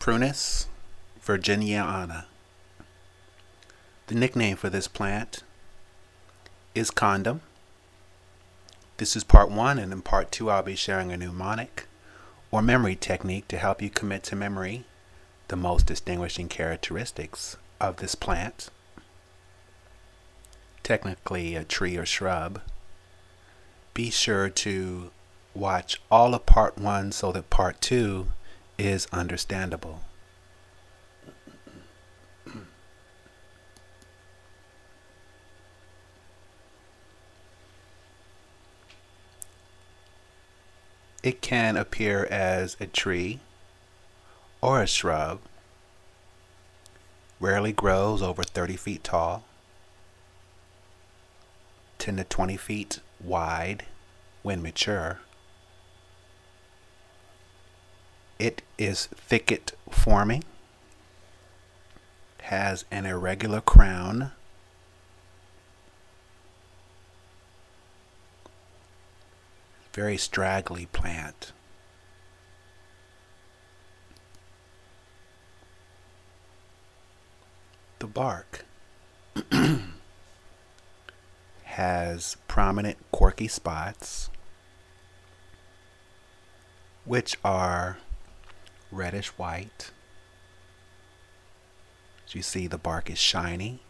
Prunus virginiana. The nickname for this plant is condom. This is part one, and in part two, I'll be sharing a mnemonic or memory technique to help you commit to memory the most distinguishing characteristics of this plant. Technically, a tree or shrub. Be sure to watch all of part one so that part two is understandable. It can appear as a tree or a shrub. Rarely grows over 30 feet tall, 10 to 20 feet wide when mature. It is thicket forming, has an irregular crown, very straggly plant. The bark has prominent corky spots, which are reddish white. As you see, the bark is shiny.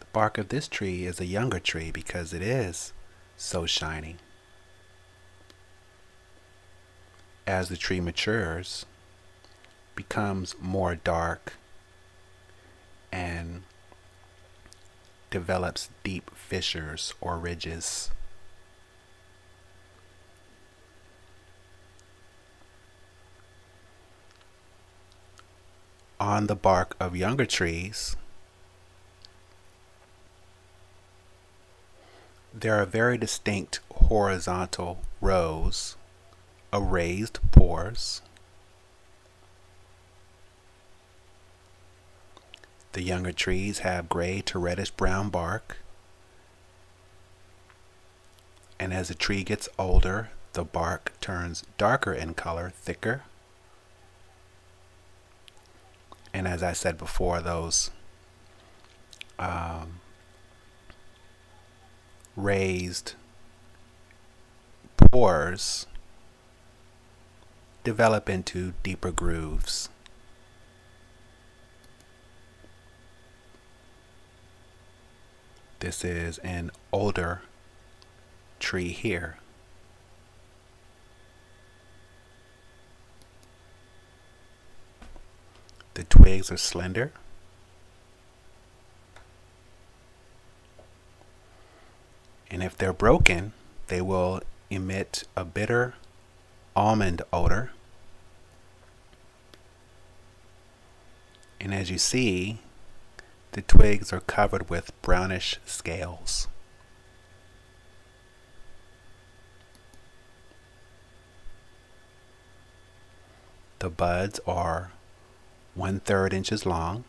The bark of this tree is a younger tree because it is so shiny. As the tree matures, becomes more dark and develops deep fissures or ridges. On the bark of younger trees, there are very distinct horizontal rows of raised pores. The younger trees have gray to reddish brown bark. And as the tree gets older, the bark turns darker in color, thicker. And as I said before, those um, raised pores develop into deeper grooves. This is an older tree here. The twigs are slender. And if they're broken, they will emit a bitter almond odor. And as you see, the twigs are covered with brownish scales. The buds are one third inches long.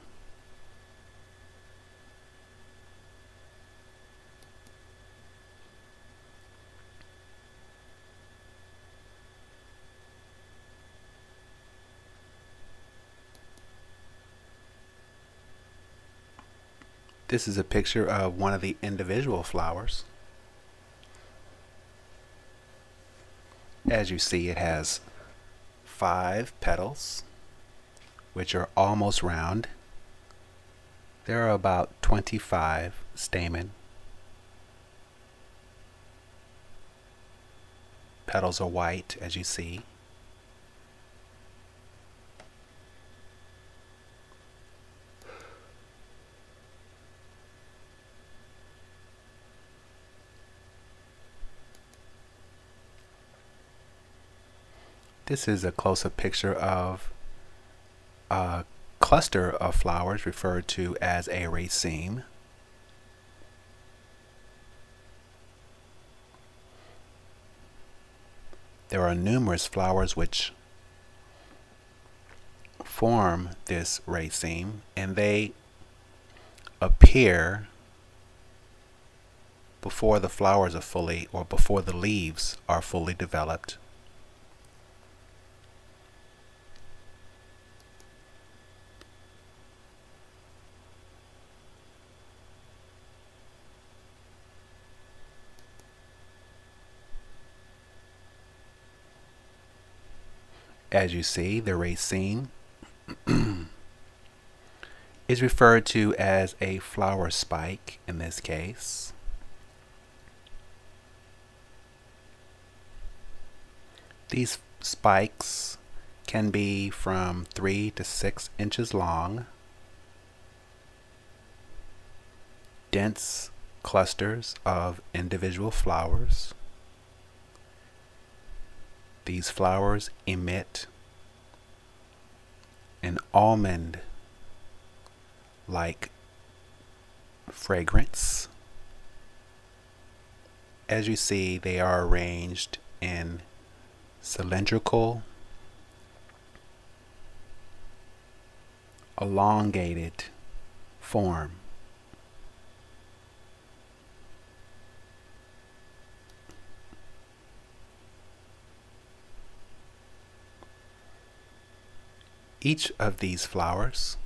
This is a picture of one of the individual flowers. As you see, it has five petals, which are almost round. There are about 25 stamen. Petals are white, as you see. This is a close-up picture of a cluster of flowers referred to as a raceme. There are numerous flowers which form this raceme and they appear before the flowers are fully or before the leaves are fully developed As you see, the raceme is referred to as a flower spike in this case. These spikes can be from 3 to 6 inches long. Dense clusters of individual flowers. These flowers emit an almond like fragrance. As you see, they are arranged in cylindrical, elongated form. Each of these flowers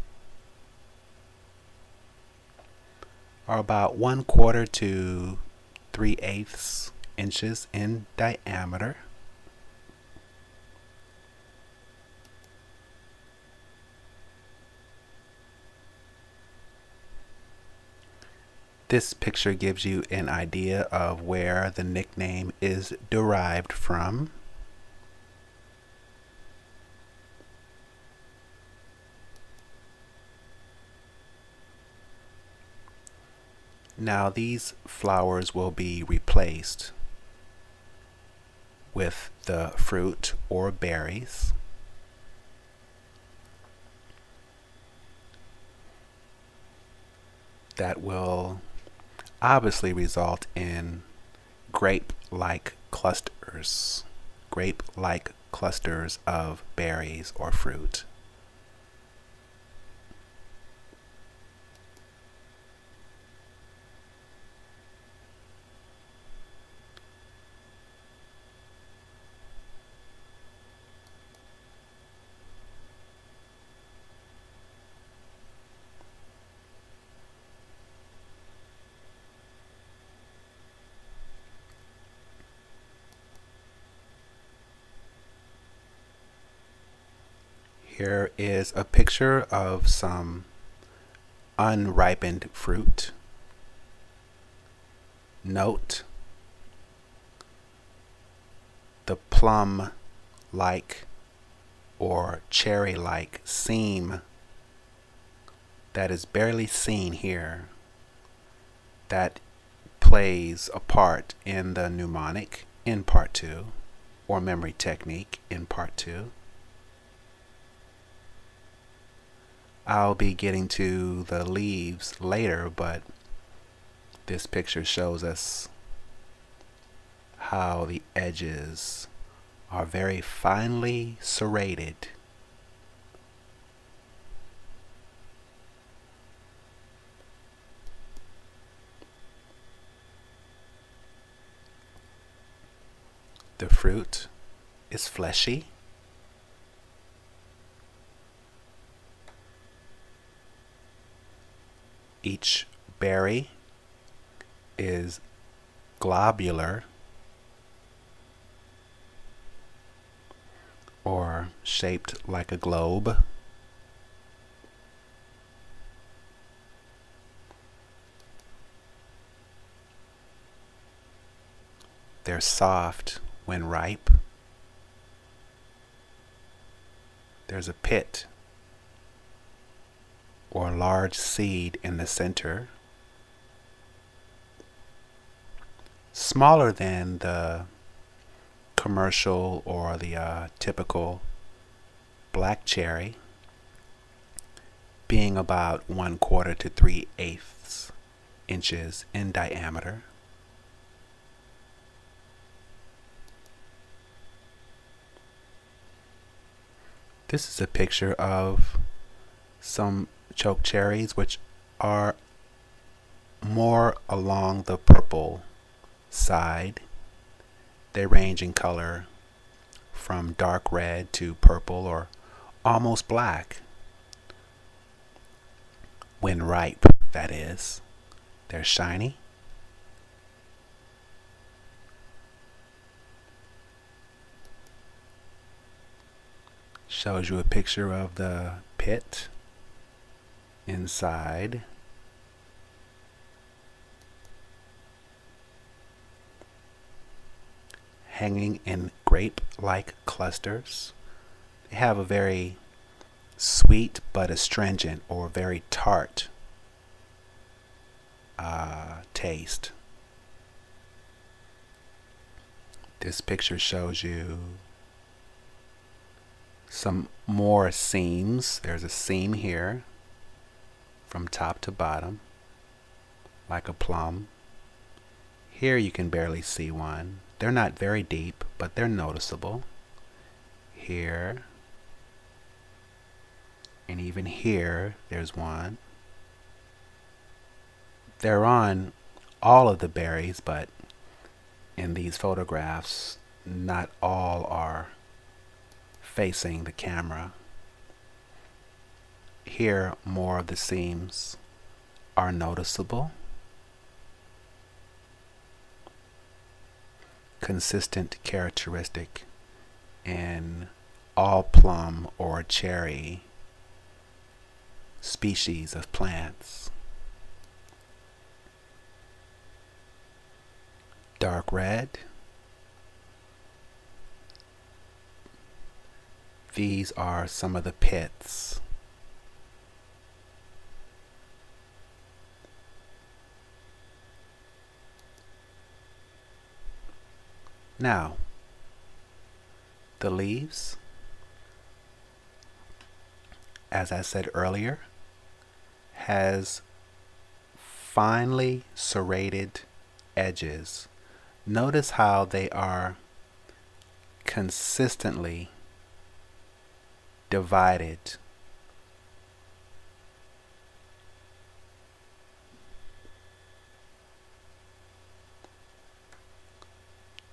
are about one quarter to three eighths inches in diameter. This picture gives you an idea of where the nickname is derived from. Now these flowers will be replaced with the fruit or berries. That will obviously result in grape-like clusters, grape-like clusters of berries or fruit. Here is a picture of some unripened fruit. Note the plum like or cherry like seam that is barely seen here that plays a part in the mnemonic in part 2 or memory technique in part 2. I'll be getting to the leaves later, but this picture shows us how the edges are very finely serrated. The fruit is fleshy. Each berry is globular or shaped like a globe. They're soft when ripe. There's a pit or large seed in the center, smaller than the commercial or the uh, typical black cherry, being about one quarter to three eighths inches in diameter. This is a picture of some choke cherries, which are more along the purple side. They range in color from dark red to purple or almost black. When ripe, that is. They're shiny. Shows you a picture of the pit inside. Hanging in grape-like clusters. They have a very sweet but astringent or very tart uh, taste. This picture shows you some more seams. There's a seam here from top to bottom, like a plum. Here you can barely see one. They're not very deep, but they're noticeable. Here, and even here, there's one. They're on all of the berries, but in these photographs, not all are facing the camera. Here, more of the seams are noticeable. Consistent characteristic in all plum or cherry species of plants. Dark red. These are some of the pits. Now, the leaves, as I said earlier, has finely serrated edges. Notice how they are consistently divided.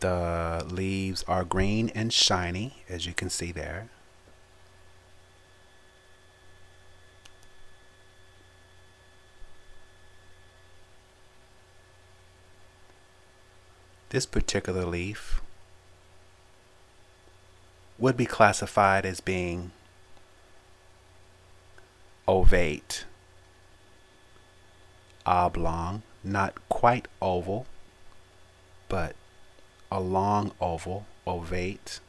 The leaves are green and shiny, as you can see there. This particular leaf would be classified as being ovate, oblong, not quite oval, but a long oval, ovate,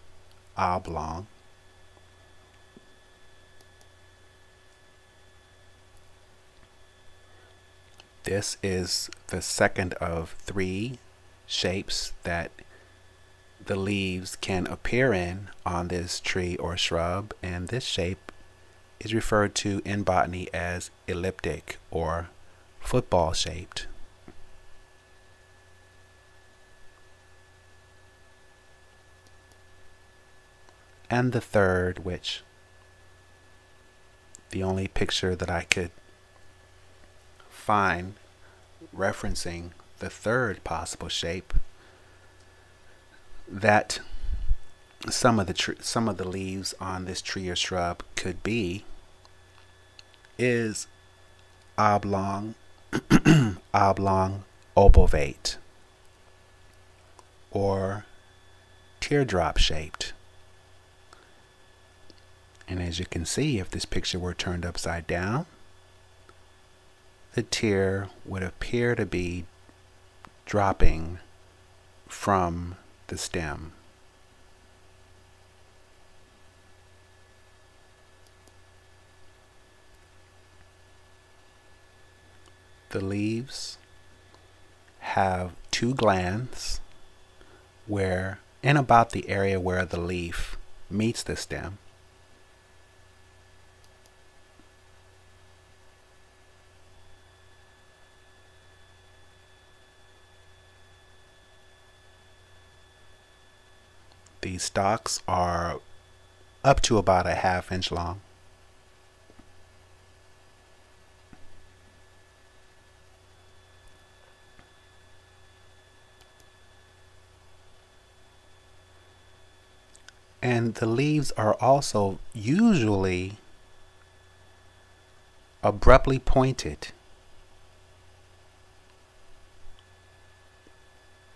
oblong. This is the second of three shapes that the leaves can appear in on this tree or shrub and this shape is referred to in botany as elliptic or football shaped. And the third, which the only picture that I could find referencing the third possible shape that some of the some of the leaves on this tree or shrub could be is oblong oblong obovate or teardrop shaped and as you can see if this picture were turned upside down the tear would appear to be dropping from the stem. The leaves have two glands where in about the area where the leaf meets the stem These stalks are up to about a half inch long. And the leaves are also usually abruptly pointed.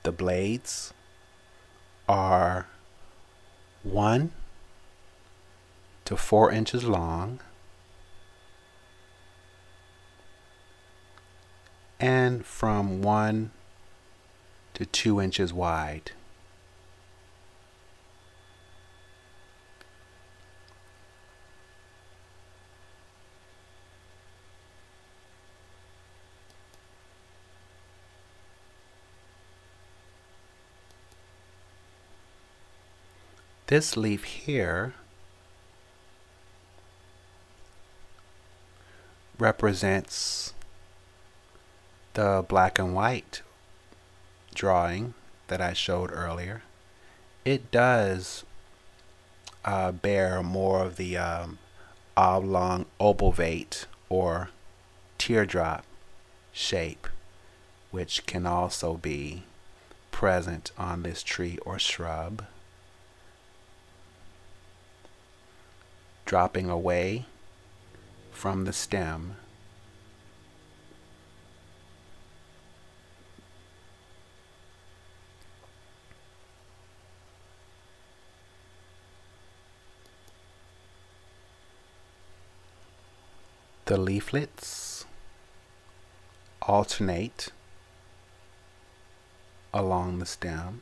The blades are one to to 4 inches long and from 1 to 2 inches wide. This leaf here represents the black and white drawing that I showed earlier. It does uh, bear more of the um, oblong obovate or teardrop shape, which can also be present on this tree or shrub. Dropping away from the stem. The leaflets alternate along the stem.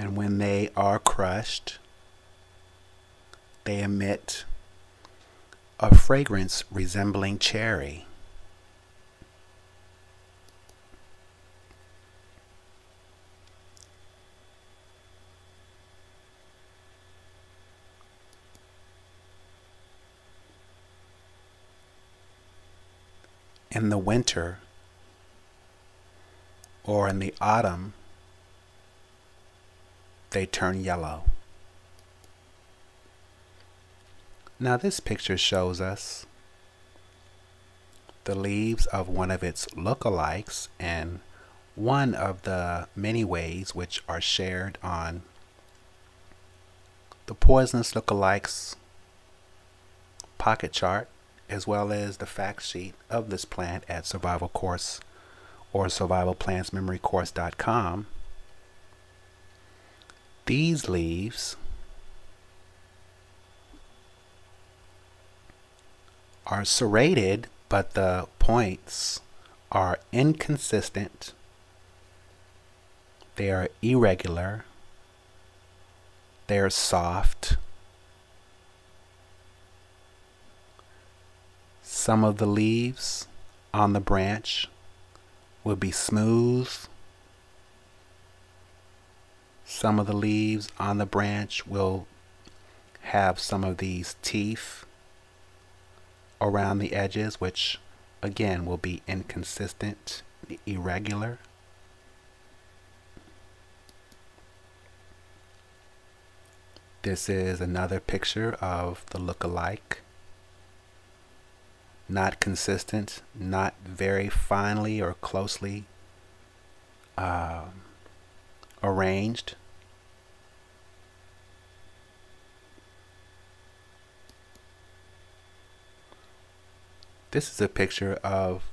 And when they are crushed, they emit a fragrance resembling cherry. In the winter or in the autumn, they turn yellow. Now this picture shows us the leaves of one of its lookalikes and one of the many ways which are shared on the poisonous lookalikes pocket chart as well as the fact sheet of this plant at survival course or survivalplantsmemorycourse.com these leaves are serrated, but the points are inconsistent. They are irregular. They are soft. Some of the leaves on the branch will be smooth some of the leaves on the branch will have some of these teeth around the edges, which again will be inconsistent, irregular. This is another picture of the look-alike. Not consistent, not very finely or closely um, arranged. This is a picture of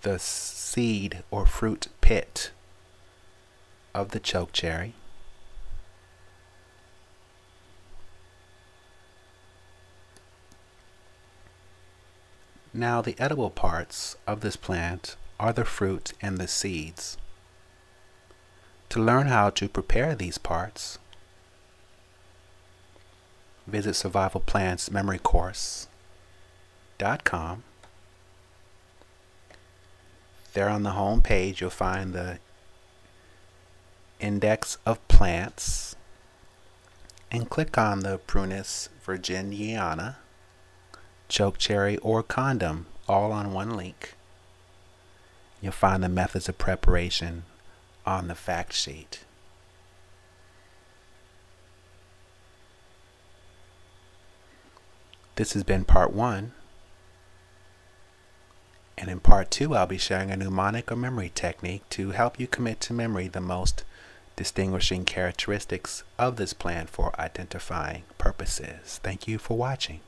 the seed or fruit pit of the chokecherry. Now the edible parts of this plant are the fruit and the seeds. To learn how to prepare these parts, visit Survival Plants Memory Course com. There on the home page you'll find the index of plants and click on the Prunus virginiana, chokecherry, or condom all on one link. You'll find the methods of preparation on the fact sheet. This has been part one. And in part two, I'll be sharing a mnemonic or memory technique to help you commit to memory the most distinguishing characteristics of this plant for identifying purposes. Thank you for watching.